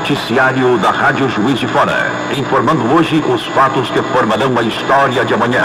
Noticiário da Rádio Juiz de Fora. Informando hoje os fatos que formarão a história de amanhã.